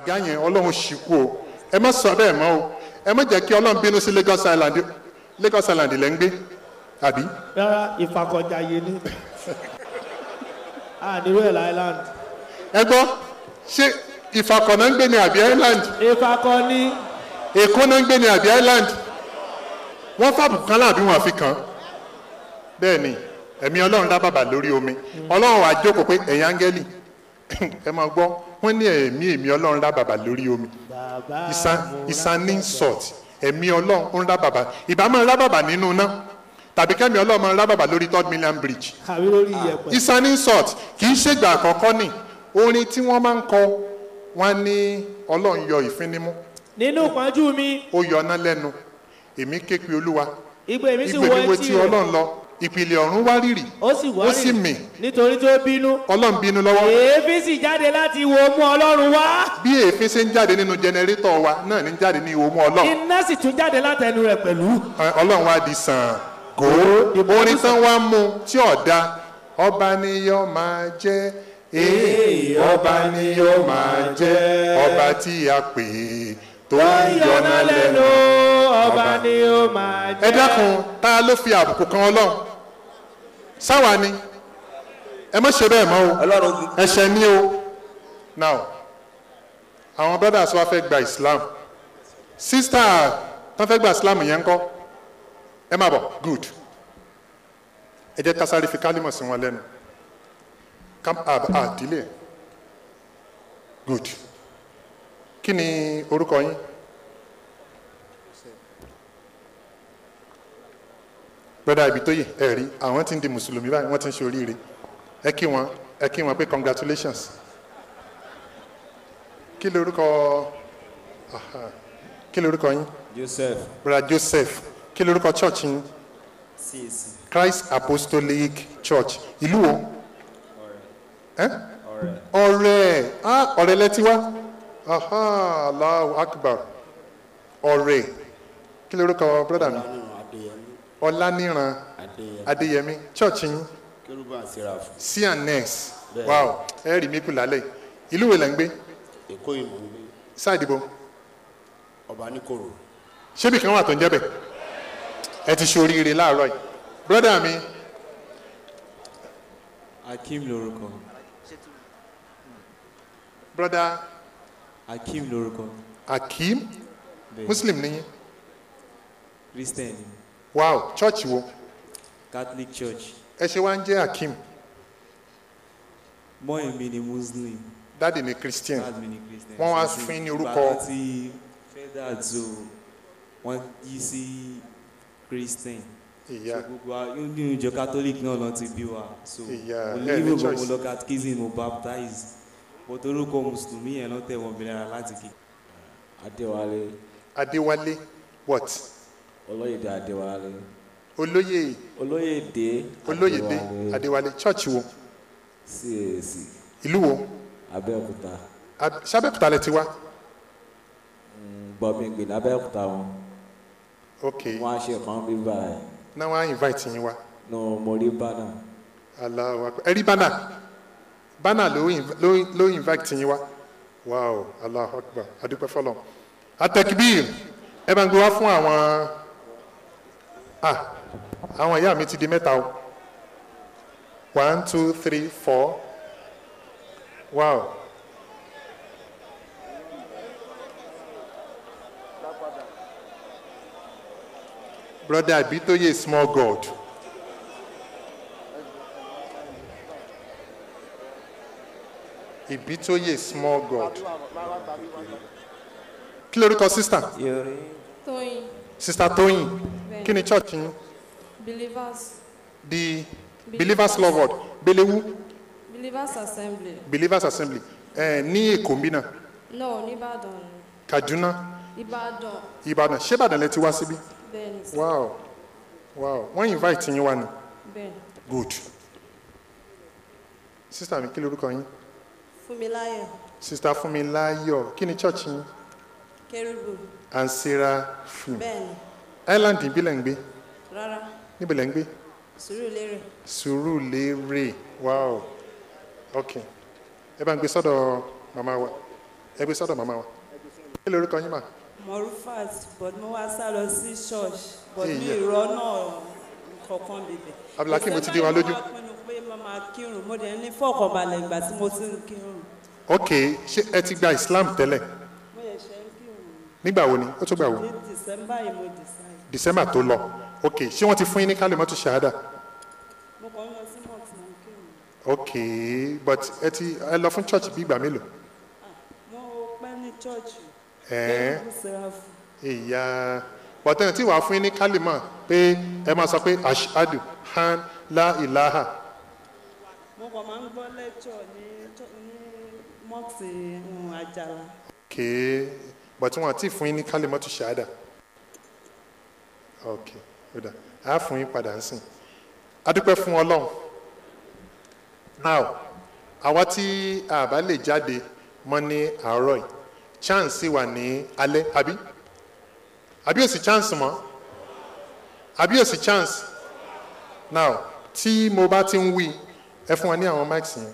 àga yẹn ọlọ́run ṣì kú o. Ẹ má sọ bẹ́ẹ̀ mọ́ o. Ẹ má jẹ́ kí ọlọ́run bínú sí Lagos Island. Lagos Island lẹ́ ń gbé àbí? Rárá ìfakọjàyé ni. Àdìrú ẹ̀ island. Ẹ gbọ́ ṣé ìfakọ̀nà ń gbé ní àbí Island? Ìfakọ ní èkó náà ń gbé ní àbí Island? Wọ́n fàbùkù kan láàbí wọn àfi kàn bẹ́ẹ̀ ni ẹ̀mí ọlọ́run dá bàbà lórí omi. Ọlọ́run wàá jókòó pé ẹ̀yin áńgẹ́lì ẹ máa gbọ́ wọ́n ní ẹ̀mí ẹ̀mí ọlọ́run dá bàbà lórí omi. Ìsan ní sọ̀t ẹ̀mí ọlọ́run rá bàbà. Ìbá máa rá bàbà nínú iná. Tàbí kẹ́mi ọlọ́run máa rá bàbà lórí third million bridge. Ìsan ní sọ̀t kì í ṣègbà àkọ́kọ́ ni. Orin tí wọ́n máa ń kọ wọ́n ní ọlọ́run yọ ìfín nímú. Nínú ìpọ́njú mi. Ó yọ ọ́nà lẹ́nu. Èmi ké pe olúwa. Igbe mi sì wọ etí ọlọ́run lọ ìpìlẹ̀ ọ̀run wá rírì ó sì wọ́ ó sì mì. Nítorí tó bínú ọlọ́run bínú lọ́wọ́. èéfín sì jáde láti wo mú ọlọ́run wá. Bí èéfín ṣe ń jáde nínú jẹnẹrétọ̀ wa náà ní jáde ní ìwòmú ọlọ́run. Iná sì tún jáde látẹnu rẹ̀ pẹ̀lú. Ọlọ́run wá di sàn. Gò orin tán wá mú tí ọ̀dà ọba ni yóò máa jẹ́. Ee ọba ni yóò máa jẹ́. Ọba tí a pè é tó ń yọná lẹ́nu. ọba ni ó máa jẹ́. ẹ dákun ta ló fi àbùkù kan ọlọ́run sáwa ni. Ẹ má ṣe bẹ́ẹ̀ mọ́ o. Ẹ̀ṣẹ̀ ni o. Now àwọn brothers wa fẹ́ gba islam. Sister tán fẹ́ gba islam yẹn ń kọ́ ẹ má bọ̀. Good. Ẹ jẹ́ ká sáré fi kálímọ̀ sí wọn lẹ́nu. Kam- ah, ah, dílé good. Kí ni orúkọ yín brother ibi tó yè ẹ rí àwọn tí ń di mùsùlùmí báyìí wọ́n ti ń ṣe oríire. Ẹ kí wọn ẹ kí wọn pé congratulations. Kí lorúkọ kí lorúkọ yín? Joseph. Brother joseph kí lorúkọ church yín? Christ apostolic church. Ìlú wo? Ọrẹ. Ọ̀rẹ́. Ah lẹ́tí wá. Aha allahu akbar. Ọ̀rẹ́. Kí lorúkọ brother mi ọláníran adéyẹmí. Church yín. Cns wow ẹ rí mi kù lálẹ́ ìlú wo lẹ́ ń gbé? Èkó ìmọ̀ ń gbé. Sáàdìbò ọba níkòrò ṣébì kan wà tó ń jẹ́ bẹ̀? Ẹ ti ṣe oríire láàárọ̀ yìí. Brọ́dà mi. Akeem lorúkọ. Brọ́dà akeem lorúkọ. Akeem? Muslim níyìn christian ni wow church wo? Catholic church. Ẹ ṣe wá ń jẹ́ akeem mọ́ èmi ni muslim. Dáàdì ni christian. Mi ni christian. Wọ́n wá fún ní orúkọ- kan tí federal zo wọ́n yí sí christian. Ìyá. So gbogbo wa yóò ní ìjọ catholic náà lọ ti bí wa? So nílò gbogbo lọ catechism mo baptize. But orúkọ mùsùlùmí yẹn ló tẹ̀ wọ́n lára láti kí. Adéwálé. Adéwálé what olóyèdè adéwálé. Olóyè. Olóyèdè olóyèdè adéwálé. Church wo? Cac ìlú wo? Abẹ́òkúta. Ab- sábẹ́kúta lẹ ti wá? Gbọ̀mìgbìn abẹ́òkúta wọn. Ok. Wọ́n á ṣe kan bí báyìí. Náà wọ́n á invite yín wá. Ní mo rí bánà Akbar. ẹ rí bánà bánà ló ló- invite yín wá. Wow Allahu Akbar. Adúpẹ́ fọlọ́ atekbir ẹ bá ń gbé wá fún àwọn ah àwọn ìyá mi ti di mẹ́ta o one two three four wow brother Abitoye small god. Ìbítóyè small god. Kí lorúkọ sísítà? Tóyìn Sísítà Tóyìn. Kí ni church yín? Believers The Believers Love Word. Belewu Believers Assembly Believers Assembly. Ẹ ní Èkó mbí náà. no nìbàdàn Kaduna. Ìbàdàn Ìbàdàn. Ṣé Ìbàdàn lẹ ti wá síbí? bẹ́ẹ̀ ni sir, Wow. Wow. Wọ́n invite yín wá ni. bẹ́ẹ̀ ni Good. Sísítà mi kí lorúkọ yín? Fúnmiláyọ̀ Sísítà Fúnmiláyọ̀. Kí ni church yín? Kérúbù Ansera Film. bẹ́ẹ̀ Island ìbílẹ̀ ń gbé. rárá. Níbo lẹ̀ ń gbé? Sùúrùlérè Sùúrùlérè wow. Ok. Ẹ bá ń gbé sọ́dọ̀ màmá wa. Ẹ gbé sọ́dọ̀ màmá wa. Kí lorúkọ yín mà? Morufat but mo wá sá lọ sí church. But mi ìrọ náà kankan bèbè. Abdulhakeem, mo ti dé wa lójú. mo pé mo máa kírun. Mo dẹ̀ ní fọkànbalẹ̀ ìgbà tí mo ti ń kírun. Ok. Ṣé ẹ ti gba islam tẹ́lẹ̀ mo yẹ ṣe ń kírun nígbà wo ni? Ó tó gbà wo? December tó lọ. Ok ṣé wọ́n ti fún yín ní kálímọ́tò ṣahada mo kàn ń lọ sí ń kírun ok but ẹ ti ẹ lọ fún church bí ìgbà mélòó? Mo pẹ́ ní church. Ẹ̀ẹ́n ìyá. Bọ̀tẹ́ni tí wàá fún yín ní kálímọ̀ pé ẹ máa sọ pé ashadu han la ilaha. Mo kàn máa ń gbọ́ lecture ní mosque um, àjàlá ok but wọn àti fún yín ní kálímọ́tò ṣahada ok ó dà. Á fún yín padà ń sìn adúpẹ́ fún ọlọ́run. Now àwa tí a bá lè jáde mọ́ ní àárọ̀ yìí chance wà ní alẹ́ àbí? Àbí òsì chance mọ́? Àbí òsì chance? Now tí mo bá ti ń wí ẹ fún wa ní àwọn mics yẹn.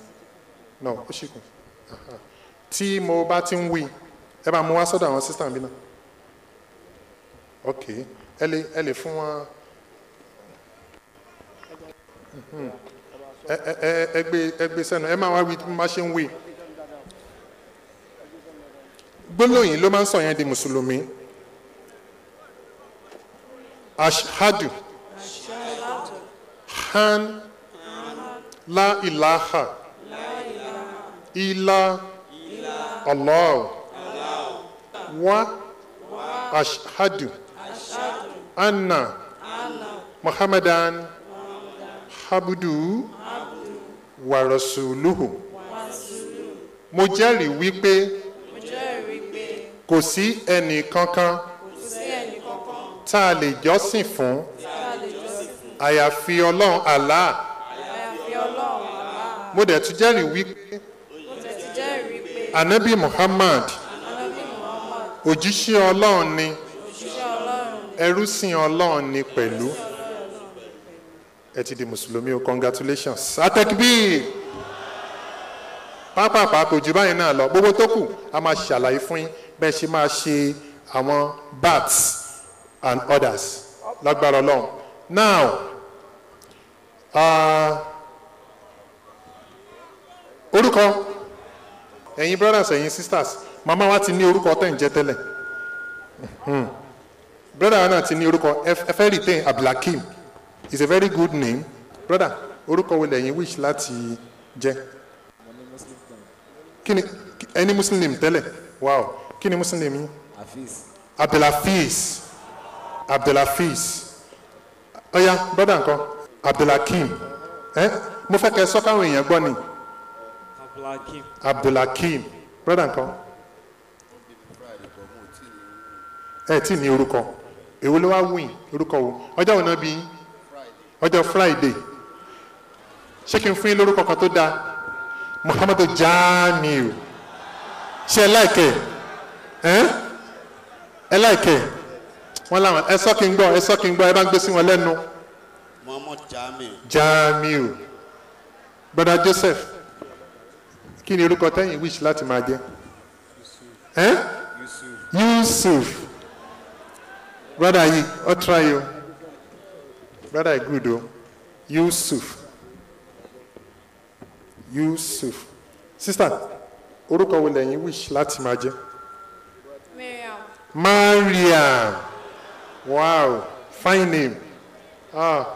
No ó ṣì kù. Tí mo bá ti ń wí ẹ bá mú wá sọ́dọ̀ àwọn sísá mi náà. Ok ẹ lè ẹ lè fún wọn. Mhm. ẹ ẹ ẹ gbé ẹ gbé sẹ́nu. Ẹ máa wá wí bá ṣe ń wí. Gbólóyìn ló máa ń sọ yẹn di mùsùlùmí. Ashadu han. La ilaha. Illa allah wa ashadu anna muhammadan habudu wa rasuluhu. Mo jẹ́rìí wípé kò sí ẹnì kankan tá a lè jọ́sìn fún. Àyàfi ọlọ́run allah mo dẹ̀ tún jẹ́rìí wípé anabi muhammad òjíṣẹ́ ọlọ́run ni. Ni ẹrúsìn ọlọ́run ni pẹ̀lú. Ẹ ti di mùsùlùmí o congratulations. Atekbir. Pápápá kò jù báyìí náà lọ. Gbogbo tó kù a máa ṣàlàyé fún yín bẹ́ẹ̀ ṣe máa ṣe àwọn bats and others. Lágbára ọlọ́run. Now uh, orúkọ. Ẹ̀yin brothers ẹ̀yin sisters màmá wa ti ní orúkọ tẹ̀ ń jẹ́ tẹ́lẹ̀. Brother wa náà ti ní orúkọ. Ẹ fẹ́ retain abdulhakeem. Is a very good name. Brother orúkọ wo lẹ́yìn wish láti jẹ́? Kí ni ẹni muslim name tẹ́lẹ̀? Wow. Kí ni muslim name yín? Hafiz. Abdulhafiz. Abdulhafiz. Ọ̀ya brother nǹkan. Abdulhakeem. Ẹ mo fẹ́ kẹ́ ẹ sọ káwọn èèyàn gbọ́ ni. Abdulhakeem. Brother nǹkan ẹ tí ní orúkọ. Èwo ló wá wìn orúkọ wo? Ọjọ́ wo náà bí yín? ọjọ́ friday. Ṣé kí n fún yín lórúkọ kan tó dáa muhammadu jamiu. Ṣe ẹ láìkẹ ẹ? Láìkẹ wọn làwọn ẹ sọ kí n gbọ́ ẹ sọ kí n gbọ́ ẹ bá ń gbé sí wọn lẹ́nu. Muhammad Jamiu. Joseph kí ni orúkọ tẹ́yìn wish láti máa jẹ́? Ẹ yusuf brother yìí ọ try o. Brother yìí good o. Yusuf. Yusuf. Sister orúkọ wo lẹ́yìn wish láti máa jẹ́? Mariam mariam. Wow fine name. Ah.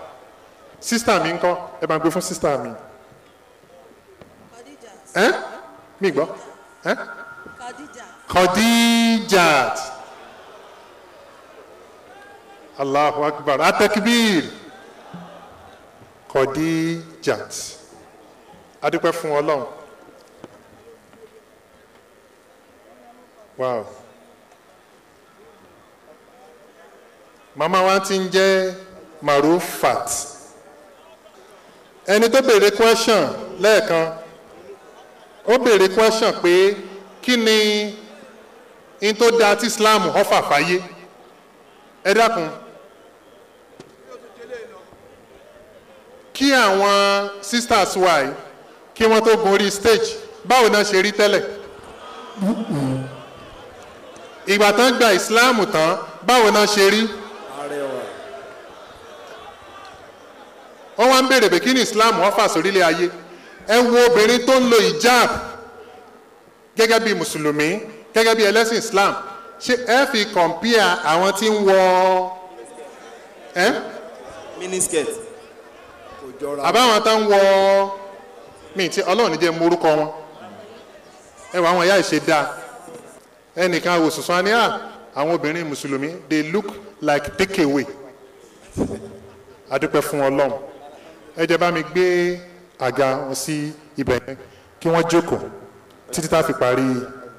Sister mi ńkọ́? Ẹ bá ń gbé fún sister mi. Ẹ? Mi gbọ́. Ẹ? Khadija. Khadijat allahu akbar. Atakbir. Khadijat. Adúpẹ́ fún ọlọ́run. Wow. Màmá wa ti ń jẹ́ marufat. Ẹni tó béèrè question lẹ́ẹ̀kan ó béèrè question pé kí ni in tó da tí islam ọfà fàyè ẹ dákun kí àwọn sisters wa yìí kí wọ́n tó gun orí stage. Báwo náà ṣe rí tẹ́lẹ̀? Ìgbà tán gba ìsìláàmù tán báwo náà ṣe rí? Wọ́n wá ń béèrè pé kí ni ìsìláàmù wọ́n fà sórílẹ̀ ayé? Ẹ wo obìnrin tó ń lo hijab gẹ́gẹ́ bí mùsùlùmí gẹ́gẹ́ bí ẹlẹ́sìn islam. Ṣé ẹ fi kọ̀mpíà àwọn tí ń wọ miniskirt àbáwọn tá ń wọ mi tí ọlọ́run jẹ́ mú orúkọ wọn. Ẹ wọ àwọn ìyá ìṣe dáa ẹnìkan wò sùsùn á ní à àwọn obìnrin mùsùlùmí they look like take away. Adúpẹ́ fún ọlọ́run. Ẹ jẹ́ bá mi gbé àga wọn sí ibẹ̀ yẹn kí wọ́n jókòó títí tá a fi parí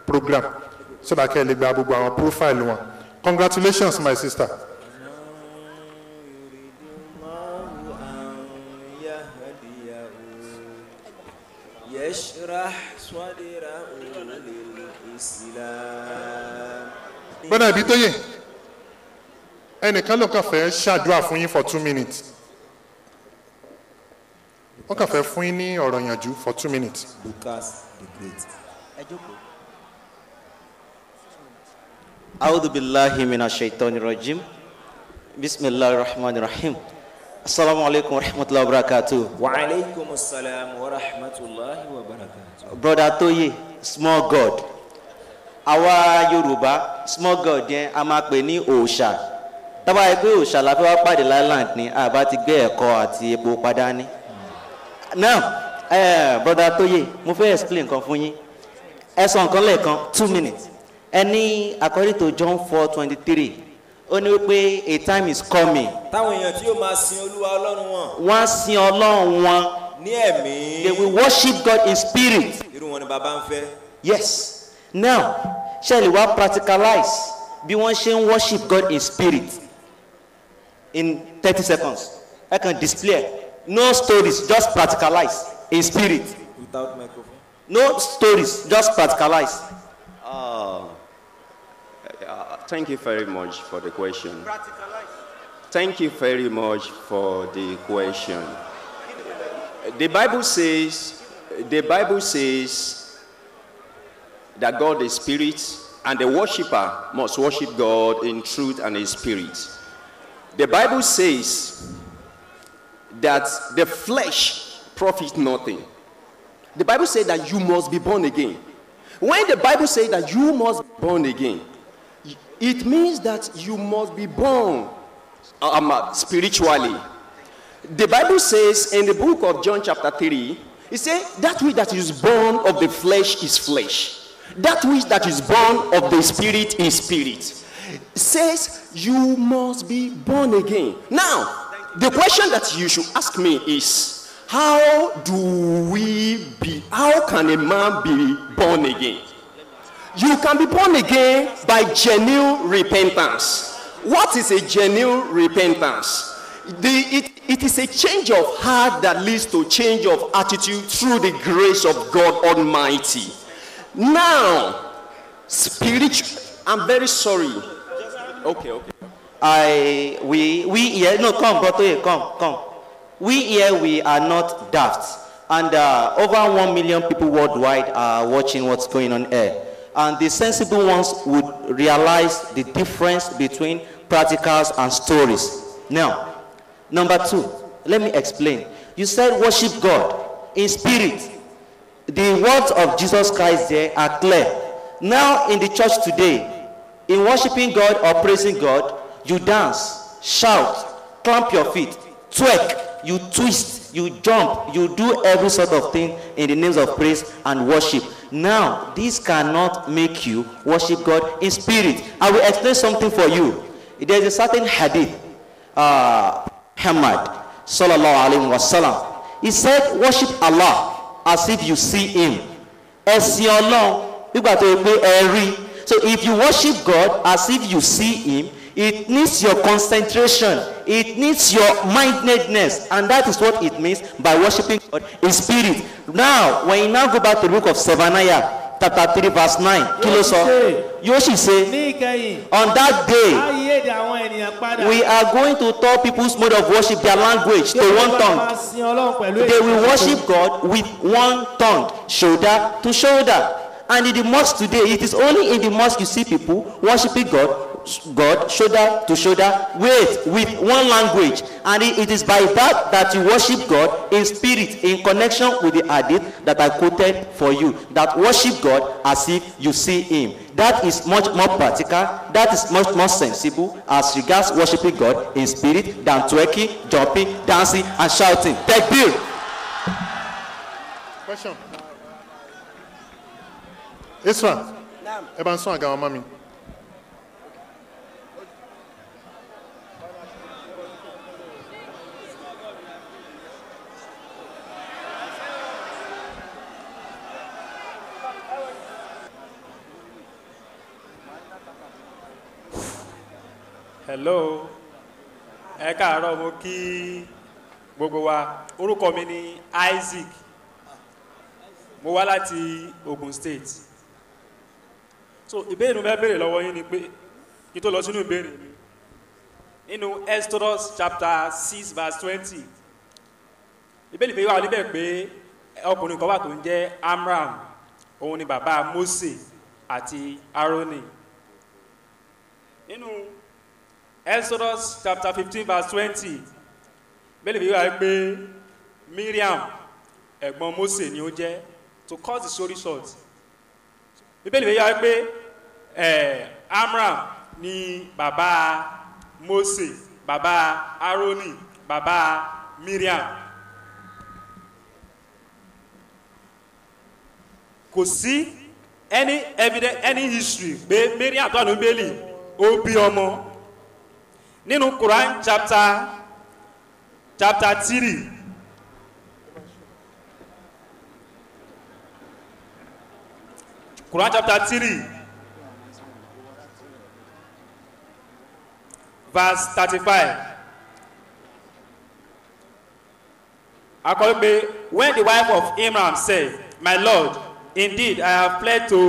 program sódà kẹ́ ẹ lè gba gbogbo àwọn profile wọn. Congratulations my sister. يشرح صدره للإسلام bọ́dà ibi tó yẹ ẹnìkan ló kàn fẹ́ ṣàdúrà fún yín for two minutes wọ́n kàn fẹ́ fún yín ní ọ̀rọ̀ ìyànjú for two minutes. Lucas the Great. أعوذ بالله من الشيطان الرجيم بسم الله الرحمن الرحيم Assalamualaikum warahmatullahi wabarakatuh. Waalaikumsalam warahmatullahi wabarakatuh. Brother Toye, small God. Àwa Yorùbá, small God yẹn a máa pè ní òòṣà. Tábà yẹ pé òòṣà la fẹ́ wá pàdé Island ni àbá ti gbé ẹ̀kọ́ àti epo padà ní. Now, eh, brother Toye, mo fẹ́ explain nǹkan fún yín. Ẹ sọ nǹkan lẹ́ẹ̀kan two minutes. Ẹ according to John four twenty three ó ní wípé a time is coming. Táwọn èèyàn tí yóò máa sin olúwa ọlọ́run wọn. Wọ́n á sin ọlọ́run wọn. Ní ẹ̀mí. They will worship God in spirit. Irú wọn ni bàbá ń fẹ́. yes. Now lè wá practicalize bí wọ́n ṣe ń worship God in spirit? In thirty seconds. Ẹ kàn display. No stories just practicalize in spirit. Without microphone. no stories just practicalize. Uh, thank you very much for the question. Thank you very much for the question. The Bible says, the Bible says that God is spirit and the worshipper must worship God in truth and in spirit. The Bible says that the flesh profits nothing. The Bible says that you must be born again. When the Bible says that you must be born again, it means that you must be born um, uh, spiritually. The Bible says in the book of John, chapter 3, it says, That which that is born of the flesh is flesh, that which that is born of the spirit is spirit. It says, You must be born again. Now, the question that you should ask me is, How do we be, how can a man be born again? You can be born again by genuine repentance. What is a genuine repentance? The, it, it is a change of heart that leads to change of attitude through the grace of God Almighty. Now, spiritual. I'm very sorry. Okay, okay. I we we here no come come come. We here we are not daft, and uh, over one million people worldwide are watching what's going on here. And the sensible ones would realize the difference between practicals and stories. Now, number two, let me explain. You said worship God in spirit. The words of Jesus Christ there are clear. Now in the church today, in worshiping God or praising God, you dance, shout, clamp your feet, twerk, you twist, you jump, you do every sort of thing in the names of praise and worship. Now, this cannot make you worship God in spirit. I will explain something for you. There is a certain hadith, uh, Muhammad sallallahu alaihi wasallam. He said, worship Allah as if you see Him. Ẹ̀sìn Ọlọ́run nígbà tó yẹ pé ẹ rí. So if you worship God as if you see Him, it needs your concentration. It needs your mindedness. And that is what it means by worshiping God in spirit. Now, when you now go back to the book of Zephaniah, chapter 3, verse 9, kí ló sọ? Yóò sì ṣe, ní ìkẹyìn on that day, we are going to tell people's mode of worship, their language, to one tongue. They will worship. God with one tongue, shoulder to shoulder. And in the mosque today, it is only in the mosque you see people worshiping God, God shoulder to shoulder, with with one language, and it, it is by that that you worship God in spirit, in connection with the hadith that I quoted for you. That worship God as if you see Him. That is much more practical. That is much more sensible as regards worshiping God in spirit than twerking, jumping, dancing, and shouting. Takbir. question isra ẹ bá ń sún àga ọmọ mi. Hello. Ẹ káàárọ̀ mo kí gbogbo wa. Orúkọ mi ni isaac. Mo wá láti ogun state. So ìbéèrè mi fẹ́ béèrè lọ́wọ́ yín ni pé kí tó lọ sínú ìbéèrè mi. Nínú exodus chapter six verse twenty ìbéèrè mi wà níbẹ̀ pé ọkùnrin kan wà tó ń jẹ́ amram. Òun ni bàbá mose àti aaroni nínú exodus chapter fifteen verse twenty. Bẹ́ẹ̀ ni wíwá pé miriam ẹ̀gbọ́n mose ni ó jẹ́ to cut the story short. Bíbélì wíwá pé amram ni bàbá mose bàbá aaroni bàbá miriam. Kò sí any evidence any history pé miriam tó ànú bẹ́ẹ̀lì ó bí ọmọ nínú quran chapter chapter three. Quran chapter three. Verse thirty-five. Akọrin pé when the wife of imran said my lord indeed i have fled to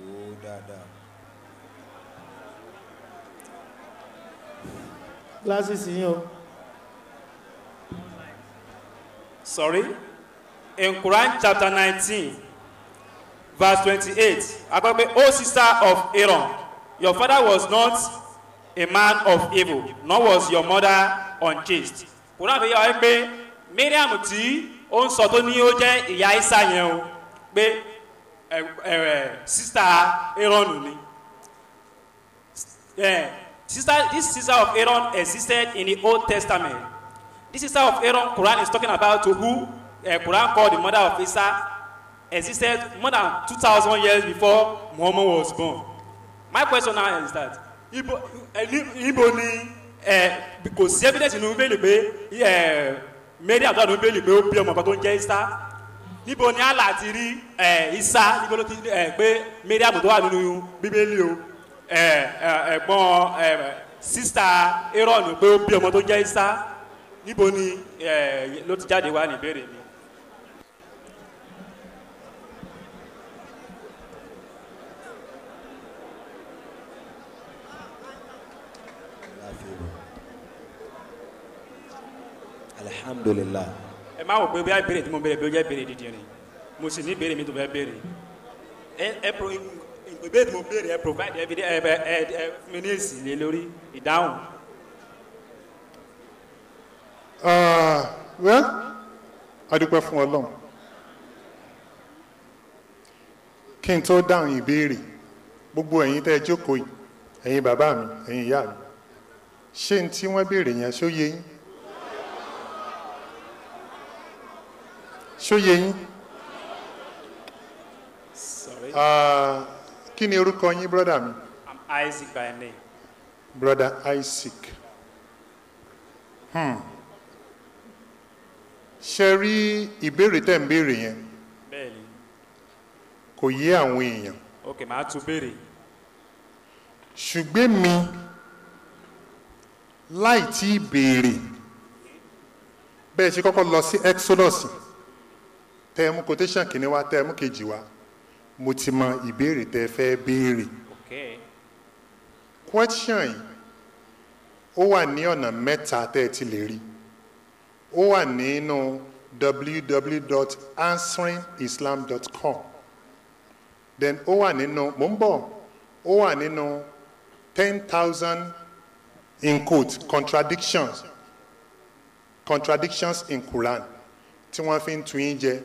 ó dáadáa. Glasses yín o. Sorry? In quran chapter nineteen verse twenty-eight pé o sister of aaron your father was not a man of evil nor was your mother unchaste. Quran fi yà wá pé miriam tí ó ń sọ tó ní ó jẹ́ ìyá isa yẹn o pé ẹ ẹ sista aaron ni. Eh, sister this sister of aaron existed in the old testament. This sister of aaron quran is talking about to who uh, quran called the mother of isa existed more than two thousand years before muhammad was born. My question now is that ibo eh, ni- eh, kò sí evidence nínú bẹ́ẹ̀lì pé mary nínú bẹ́ẹ̀lì pé ó bí ọmọ kan tó ń jẹ́ isa. Níbo ni allah ti rí isa? Níbo ló ti pé mary tó wà nínú bíbélì o ẹ̀gbọ́n sista aaron pé ó bí ọmọ tó jẹ́ isa níbo ni ló ti jáde wá ní ìbéèrè mi. alhamdulilah. ẹ máa wò pé bí a béèrè tí mo béèrè bí ó jẹ́ béèrè dídì rìn mo sì ní béèrè mi tó fẹ́ béèrè ẹ ẹ ìbéèrè mo béèrè ẹ provide evidence ẹ ẹ ẹ fún mi ní èsì lé lórí ìdáhùn. Ah, well adúpẹ́ fún ọlọ́run. Kí n tó dáhùn ìbéèrè gbogbo ẹ̀yin tẹ́ ẹ jókòó yìí ẹ̀yin bàbá mi ẹ̀yin ìyá mi ṣé n tí wọ́n béèrè yẹn ṣó yé yín? Ṣó yé yín? Sorry. Ah, kí ni orúkọ yín brọ́dà mi? I'm isaac by name. brother isaac. Hmm. ṣe rí ìbéèrè tẹ́ ń béèrè yẹn? Bẹ́ẹ̀ni. Kò yé àwọn èèyàn. Ok màá tún béèrè. Ṣùgbọ́n mi láì tí ì béèrè bẹ́ẹ̀ ṣe kọ́kọ́ lọ sí exodus tẹ́ mú quotation kìíní wá tẹ́ mú kejì wá mo ti mọ ìbéèrè tẹ́ fẹ́ béèrè. Ok question yìí ó wà ní ọ̀nà mẹ́ta tẹ́ ẹ ti lè rí. Ó wà nínú www.answeringislam.com then ó wà nínú mò ń bọ̀ ó wà nínú ten thousand in quote contradictions. Contradictions in Quran tí wọ́n fi ń tún yín jẹ.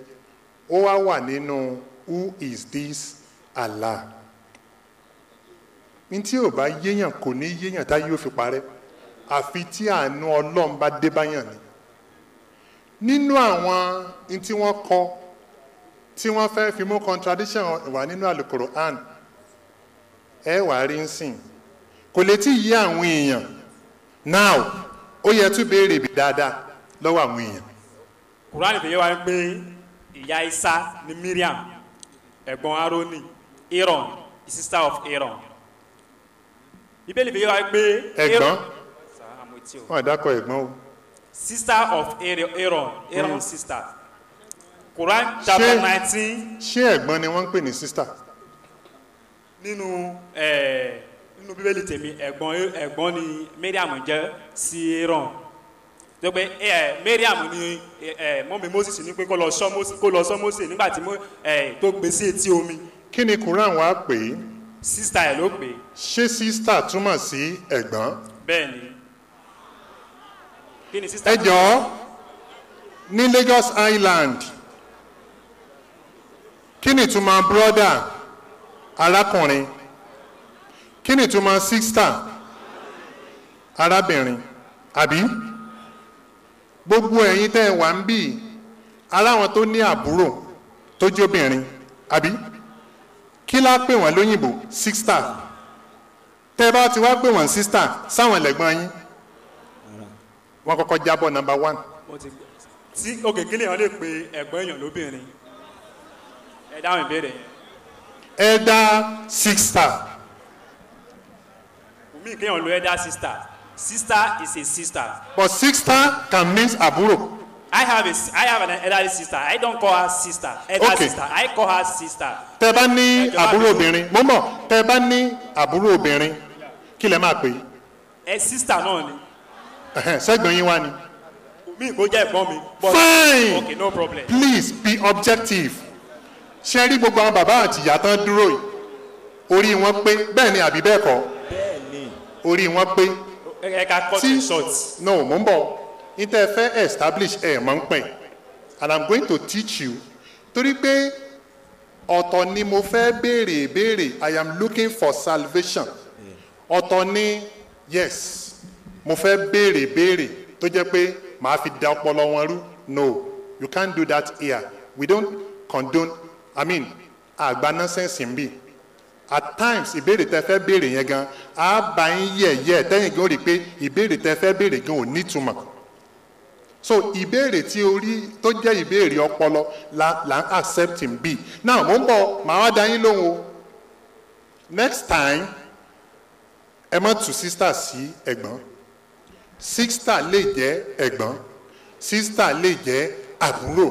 Ó wá wà nínú who is this Allah? Ní tí ò bá yéèyàn kò ní yéèyàn tá yóò fi parẹ́. Àfi tí àánú ọlọ́run bá dé báyàn ni. Nínú àwọn ní tí wọ́n kọ tí wọ́n fẹ́ fi mú contradiction wà nínú Al-Qur'an ẹ wàá rí ń sìn kò lè tí yí àwọn èèyàn. Now ó yẹ tún béèrè bí dáadáa lọ́wọ́ àwọn èèyàn. Quran fi yé wa pé ìyá Isa ni Miriam ẹ̀gbọ́n Aaroni Aaron the sister of Aaron. Bíbélì yé wa pé ẹ̀gbọ́n. Wọn àdàkọ ẹ̀gbọ́n o. Sister of Aaron Aaron Aaron's sister. Quran chapter nineteen. ṣé ẹ̀gbọ́n ni wọ́n ń pè ní sister? Nínú ẹ̀ nínú Bíbélì tèmi ẹ̀gbọ́n ẹ̀gbọ́n ni Mariam jẹ́ sí Aaron tó pé ẹ Mariam ni ẹ mọ́mi Moses ní pé kó lọ sọ Mose nígbà tí tó gbé sí etí omi. Kí ni Quran wá pè é? Sister ẹ̀ ló pè é. Ṣé sister túmọ̀ sí ẹ̀gbọ́n? Bẹ́ẹ̀ ni. Kí ni sister ẹ jọ̀ọ́ ní Lagos Island kí ni ìtumọ̀ brother arákùnrin? Kí ni ìtumọ̀ sister arábìnrin? Àbí gbogbo ẹ̀yin tẹ́ ẹ wà ń bì aláwọn tó ní àbúrò tó jóbìnrin àbí? Kí lá pè wọ́n lóyìnbó? Sister. Tẹ́ ẹ bá ti wá pè wọ́n sister sáwọn ẹlẹ́gbọ́n yín. Wọ́n kọ́kọ́ jábọ̀ number one. Tí òkè kí lèèyàn lè pe ẹ̀gbọ́n èèyàn lóbìnrin? Ẹ dáhùn ìbéèrè yẹn. Elder sister. Omi kéèyàn lo elder sister sister is a sister. But sister can mean àbúrò. I have a I have an elder sister. I don't call her sister elder Okay. sister. I call her sister. Tẹ́ bá ní àbúrò obìnrin mo mọ̀ tẹ́ bá ní àbúrò obìnrin kí lẹ máa pè ẹ sister náà ni. É sẹ́gbọ̀n yín wá ni. Omi kò jẹ́ ẹ̀gbọ́n mi Fine. okay no problem. Please be objective. Ṣe rí gbogbo àwọn bàbá àti ìyá tán dúró yìí? Orí wọn pé bẹ́ẹ̀ ni àbí bẹ́ẹ̀ kọ́? Orí wọn pé ẹ ẹ ká cut it short. No mo ń bọ̀. Níta fẹ́ establish ẹ̀ mọ̀ ń pẹ̀ and i'm going to teach you. Torí pé ọ̀tọ̀ ni mo fẹ́ béèrè béèrè i am looking for salvation. Ọ̀tọ̀ ni yes mo fẹ́ béèrè béèrè tó jẹ́ pé màá fi da ọpọlọ wọn rú. No you can't do that here. We don't condone i mean àgbà nonsense ń bì at times ìbéèrè tẹ fẹ́ béèrè yẹn gan á bá yín yẹ̀yẹ́ tẹ́yìn gan rí i pé ìbéèrè tẹ fẹ́ béèrè gan ò nítumọ̀ so ìbéèrè tí orí tó jẹ́ ìbéèrè ọpọlọ la la ń accept him be now mo ń bọ̀ màá wá dá yín lóhùn next time ẹ má tú sister sí ẹ̀gbọ́n. Sister lè jẹ́ ẹ̀gbọ́n sister lè jẹ́ àbúrò.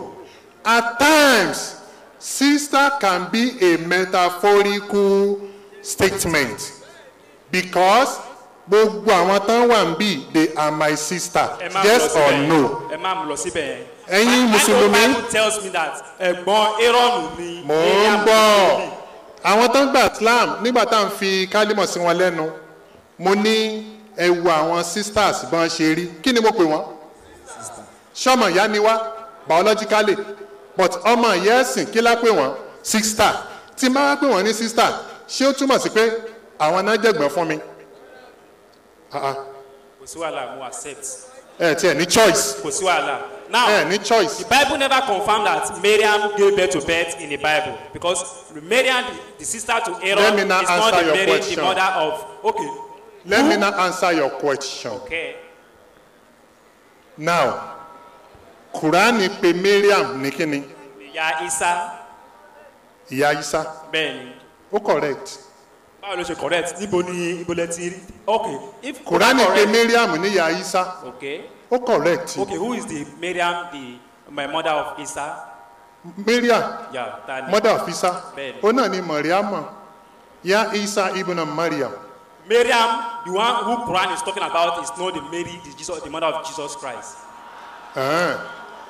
At times sister can be a metaphorical statement because gbogbo àwọn tán wà ń bì they are my sister. Yes or no? Ẹ má mú lọ síbẹ̀. Yẹn Ẹ̀yin Mùsùlùmí. my bible tells me that ẹ̀gbọ́n Aaron ni mò ń bọ̀. Àwọn ń gba islam nígbà tá à ń fi kálímọ̀ sí wọn lẹ́nu mo ní ẹ wo àwọn sisters bọ́n ṣe rí. Kí ni mo pè wọ́n? Ṣọmọ ìyá ni wá biologically. But ọmọ ìyá ẹ̀sìn kí lá pè wọ́n? Sister. Tí n bá wá pè wọ́n ní sister ṣé ó túmọ̀ sí pé àwọn náà jẹ̀gbọ́n fún mi. Ah, ah. kò sí wàhálà mo accept. Ẹ tiẹ̀ ní choice. Kò sí wàhálà. Now ẹ ní choice. the bible never confirm that Mariam gave birth to birth in the bible because Mariam the, the sister to Aaron is not the Mary the question. mother of okay. Let me now answer your question. okay. Now kùránì pè mariam ní kíni? Ìyá Isa. Ìyá isa. Bẹ́ẹ̀ ni ó correct báwo ló ṣe correct? Níbo ni ibo lẹ ti rí? Okay if pè correct mariam ní ìyá isa. Okay ó correct. Okay who is the Mariam the my mother of Isa? Mariam yeah mother of isa. Ó náà ní mariam. Ya isa ibn mariam. Mariam the one who Quran is talking about is not the Mary the Jesus the mother of Jesus Christ. Ẹ̀hẹ́n.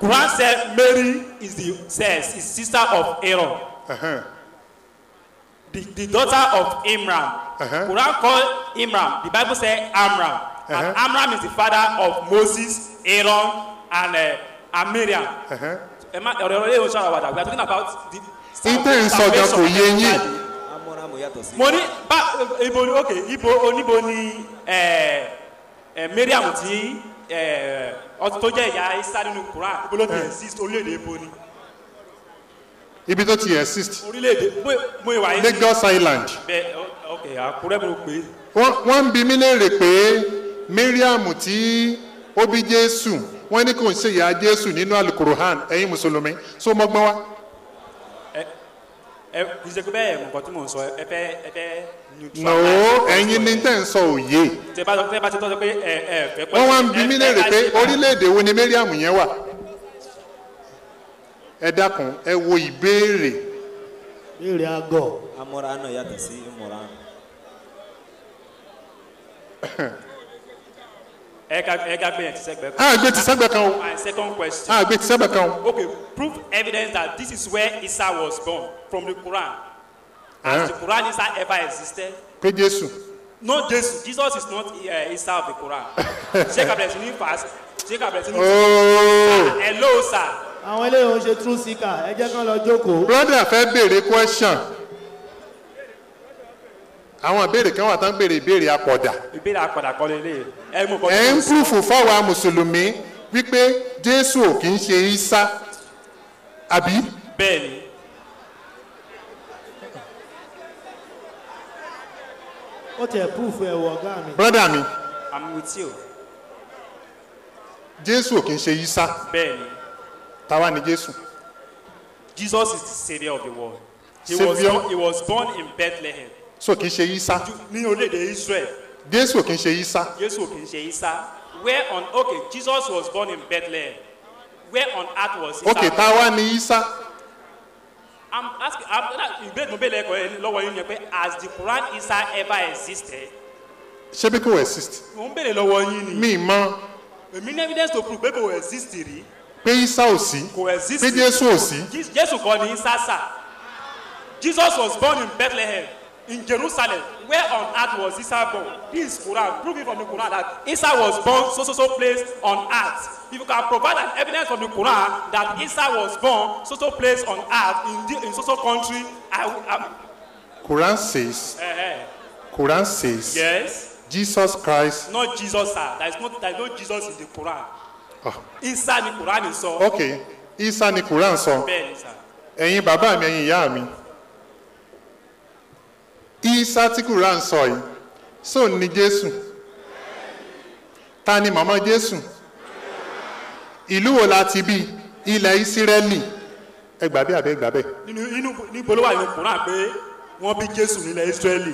Quran said Mary is the says is sister of Aaron, Ẹ̀hẹ́n. The, the daughter of Imran. Uh-huh. Quran called Imran. The Bible said Amram, and Uh-huh. Amram is the father of Moses, Aaron, and uh, and Miriam. Wàdà. We are talking about the. Amúramù yàtọ̀ sí. mo ní bá ibo ni ok ibo oníbo ni mariam tí tó jẹ ìyá isa nínú quran ibo ló ti exist orílẹ̀-èdè ibo ni ibi tó ti exist. Orílẹ̀-èdè mo ìwà yín lagos island. Bẹ ok àkúrẹ́ mo pè é. Wọ́n ń bi mí léèrè pé mariam tí ó bí jésù wọ́n ní kò ń ṣe ìyá jésù nínú alukuruhan ẹ̀yin mùsùlùmí so mọ́gbọ́n wá. ẹ kì í ṣe pé bẹ́ẹ̀ nǹkan tí mò ń sọ ẹ fẹ́ ẹ fẹ́ no ẹ̀yin ní tẹ̀ ń sọ òye. Tẹ bá tẹ bá ti tọ́ sọ pé ẹ ẹ fẹ́ pẹ́ wọ́n wá ń bi mí léèrè pé orílẹ̀-èdè wo ni mariam yẹn wà ẹ dákun ẹ wo ìbéèrè béèrè àgọ̀ amúra náà yàtọ̀ sí múra. ẹ ká ẹ ká gbé sẹ́gbẹ̀ẹ́ kan. á gbé kan o my second question. á gbé kan o Okay, prove evidence that this is where Isa was born from the Quran. Has Eh. the Quran Isa ever existed? pé jésù No, Jesus. Jesus is not uh, Isa of the Quran. Sheikh Abdulsini fast. Sheikh Abdulsini. ooo Hello, sir. Àwọn eléyìí ń ṣe true seeker ẹ jẹ́ kán lọ jókòó. brother fẹ́ béèrè question àwọn ìbéèrè kan wà tán béèrè ìbéèrè apọ̀dà Ìbéèrè àpàdà kọ́ lé lé. Ẹ mú kọ́ ẹ̀ ń púrúfù fáwa mùsùlùmí wípé jésù ò kì í ṣe isa àbí Bẹ́ẹ̀ni. ó tiẹ̀ proof ẹ̀ wọ̀ ọ̀gá mi. brother mi I'm with you. jésù ò kì í ṣe isa Bẹ́ẹ̀ni. Táwa ni jésù Jesus is the saviour of the world. He was, born, he was born in Bethlehem. so kì í ṣe isa Ní orílẹ̀-èdè Israel. jésù kì í ṣe isa Jésù kì í ṣe Isa. Where on okay Jesus was born in Bethlehem. Where on earth was Isa? ok táwa ni isa I'm asking I'm ìbéèrè mo béèrè ẹ̀kọ́ lọ́wọ́ yín yẹn pé has the Quran Isa ever existed? ṣé bí kò exist Mo ń béèrè lọ́wọ́ yín ni. mi mọ Èmi ní evidence to prove pé kò exist rí. Pé isa ò sí pé jésù ò sí Jésù kọ́ ni Isa sà. Jesus was born in Bethlehem in Jerusalem. Where on earth was Isa born? This is Quran. Prove it from the Quran that Isa was born so so so place on earth. If you can provide an evidence from the Quran that Isa was born so so place on earth in the, in so so country, I will. I, quran says eh, eh. quran says Yes. jesus christ Not Jesus, sir. There is no there is no Jesus in the Quran. Oh, Isa ni Quran sọ. ok isa ni quran sọ. Ẹ̀yin bàbá mi ẹ̀yin ìyá mi. Isa tí quran sọ yìí so ni jésù? Ta ni màmá jésù? Ìlú wo la ti bí? Ilẹ̀ ìsírẹ́lì ẹ gbà bí àbẹ́ gbà bẹ́ẹ̀? Nínú níbo ló wà nínú Quran pé wọ́n bí Jésù nílẹ̀ Ísírẹ́lì.